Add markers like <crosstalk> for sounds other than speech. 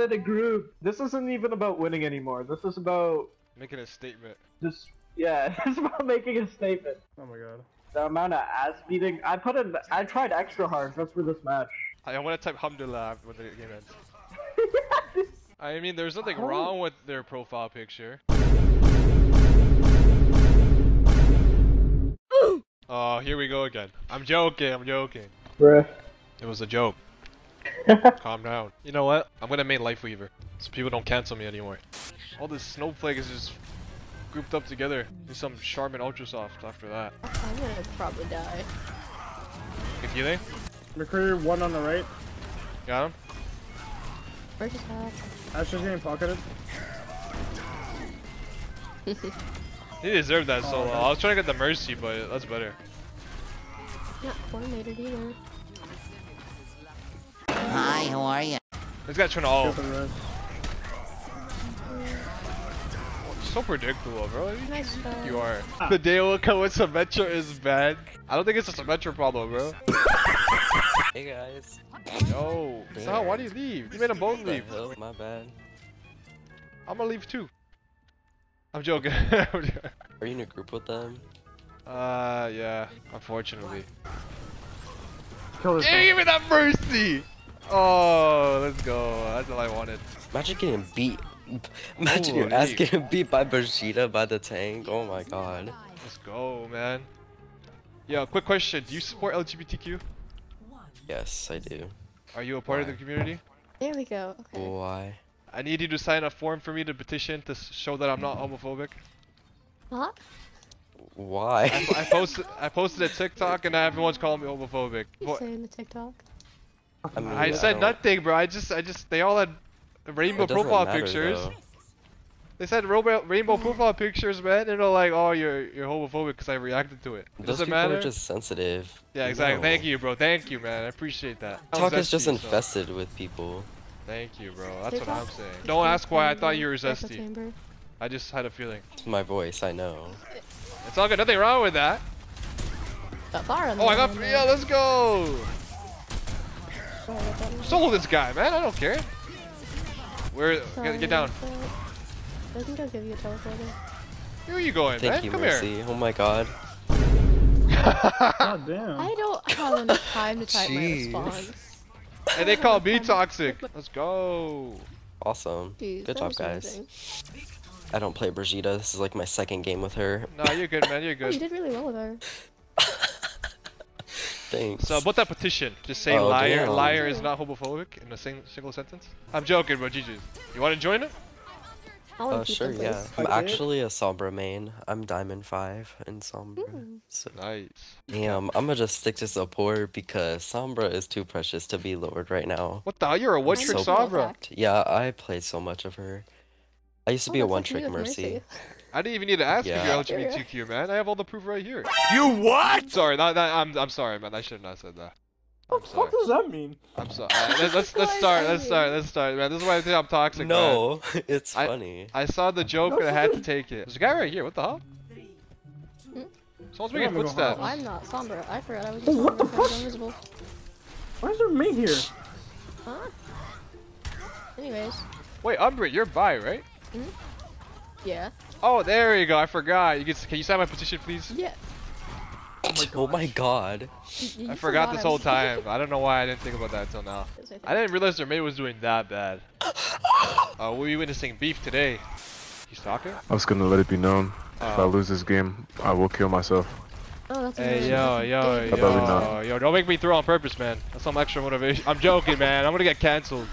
not in a group. This isn't even about winning anymore. This is about Making a statement. just yeah. <laughs> This is about making a statement. Oh my god. The amount of ass beating I put in. I tried extra hard just for this match. I want to type Alhamdulillah when the game ends. <laughs> I mean, there's nothing How? wrong with their profile picture. <gasps> Oh, here we go again. I'm joking, I'm joking. Bruh. It was a joke. <laughs> Calm down. You know what? I'm gonna main Lifeweaver. So people don't cancel me anymore. All this snowflake is just grouped up together. Do some Charmin Ultra Soft after that. I'm gonna probably die. If you think? McCree, one on the right. Got him? Where's his hat? Asher's getting pocketed. <laughs> He deserved that oh, solo. I was trying to get the Mercy, but that's better. Not coordinated either. Hi, how are you? This guy's trying to Go the res. so predictable, bro. Nice. You are. The day will come when Symmetra is bad. I don't think it's a Symmetra problem, bro. <laughs> Hey guys. No. Sal, why do you leave? You made them both What leave. hell? My bad. I'm gonna leave too. <laughs> I'm joking. Are you in a group with them? uh, yeah. Unfortunately. Kill this Yeah, give me that mercy! Oh, let's go. That's all I wanted. Imagine getting beat. <laughs> Imagine Ooh, your ass getting beat by Vegeta by the tank. Oh my god. Let's go, man. Yeah, quick question. Do you support LGBTQ? Yes, I do. Are you a part of the community? There we go. Okay. Why? I need you to sign a form for me to petition to show that I'm not homophobic. What? Why? I, I posted I posted a <laughs> TikTok and everyone's calling me homophobic. You What- say the TikTok? I, mean, I said don't- nothing, bro. I just I just they all had rainbow It profile matter, pictures. though. They said rainbow rainbow profile pictures, man. And they're like, oh, you're you're homophobic because I reacted to it. It Those doesn't people matter. are just sensitive. Yeah, exactly. No. Thank you, bro. Thank you, man. I appreciate that. I'm Talk is just zesty, so- infested with people. Thank you, bro. That's what I'm saying. Don't ask why I thought you were Echo zesty. chamber. I just had a feeling. It's my voice, I know. It's all good. Nothing wrong with that. Got fire Oh, I got. other Yeah, let's go. Solo this guy, man. I don't care. Where? Sorry Get, get down. I think I'll give you a teleporter. Where are you going, Thank man? you, Come Mercy. Oh my god. God damn. I don't have enough time to type my response. and they call me toxic. Let's go. Awesome. Jeez, Good job, guys. amazing. I don't play Brigitte. This is like my second game with her. Nah, you're good, man. You're <laughs> Oh, you did really well with her. Thanks. So, about that petition, just say Oh, liar. damn. Lyar is not homophobic in a sing single sentence. I'm joking, bro. GG. You want to join it? Oh, Uh, sure, yeah. please. I'm actually a Sombra main. I'm Diamond 5 in Sombra. Hmm. So, Nice. damn, I'm gonna just stick to support because Sombra is too precious to be lowered right now. What the hell? You're a one I'm trick so Sombra. Yeah, I played so much of her. I used to Oh, be a one like me trick with Mercy. <laughs> I didn't even need to ask Yeah. if you're LGBTQ, man. I have all the proof right here. You what? Sorry, not, not, I'm I'm sorry, man. I should have not said that. What the fuck does that mean? I'm sorry. Uh, let's <laughs> let's, let's start. Let's start. Let's start, man. This is why I think I'm toxic. man. No, <laughs> it's I- funny. I saw the joke and I had to <laughs> take it. There's a guy right here. What the hell? Hmm? Someone's Yeah, making I'm gonna footsteps. Oh, I'm not Sombra. I forgot I was Oh, what the Sombra. I was fuck? invisible. Why is there me here? Huh? Anyways. Wait, Umbra, you're bi, right? Hmm. Yeah. Oh, there you go. I forgot. You can, can you sign my petition, please? Yeah. Oh my god. You- you I forgot this whole <laughs> time. I don't know why I didn't think about that until now. I didn't realize their mate was doing that bad. <laughs> Uh, we'll be witnessing beef today. He's talking? I was gonna let it be known. If I Oh. lose this game, I will kill myself. Oh, that's Hey, amazing. yo, yo, big How about we yo, yo, don't make me throw on purpose, man. That's some extra motivation. I'm joking, man. I'm gonna get cancelled.